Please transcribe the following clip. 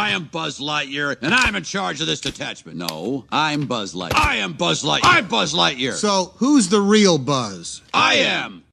I am Buzz Lightyear, and I'm in charge of this detachment. No, I'm Buzz Lightyear. I am Buzz Lightyear. I'm Buzz Lightyear. So, who's the real Buzz? I am